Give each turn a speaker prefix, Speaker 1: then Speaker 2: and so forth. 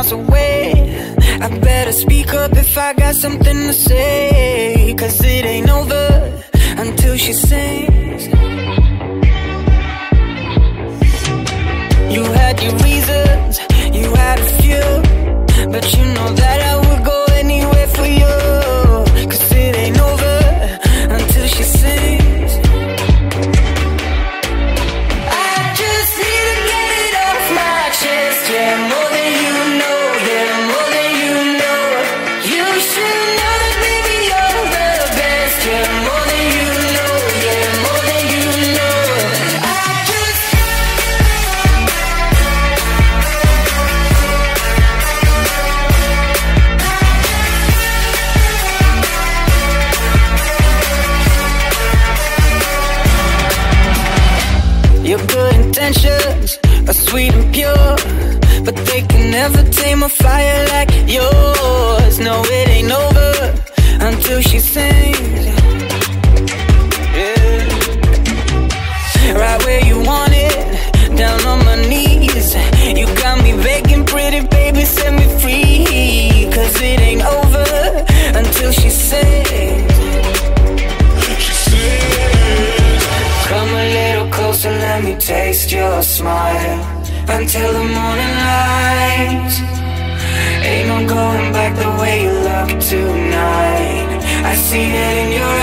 Speaker 1: miles away. I better speak up if I got something to say Cause it ain't over until she sings. Intentions are sweet and pure, but they can never tame a fire like yours. No, it ain't over until she sings. Until the morning light. Ain't no going back the way you look tonight. I see it in your